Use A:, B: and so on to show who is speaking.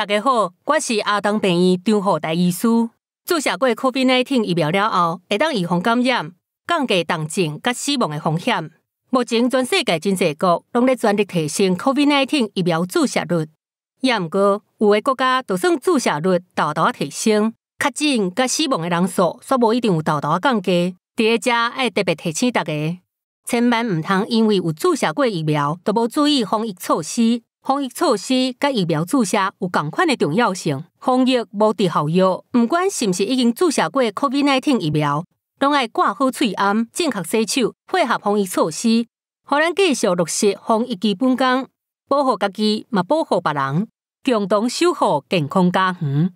A: 大家好，我是阿东病院张浩大医师。注射过 COVID-19 疫苗了后，会当预防感染、降低重症甲死亡的风险。目前全世界真济国拢在全力提升 COVID-19 疫苗注射率，也毋过有诶国家就算注射率大大提升，确诊甲死亡诶人数却无一定有大大降低。伫遮爱特别提醒大家，千万毋通因为有注射过疫苗，就无注意防疫措施。防疫措施甲疫苗注射有共款的重要性，防疫无敌效药。毋管是毋是已经注射过 COVID-19 疫苗，拢爱挂好喙安，正确洗手，配合防疫措施，互咱继续落实防疫基本功，保护家己，嘛保护别人，共同守护健康家园。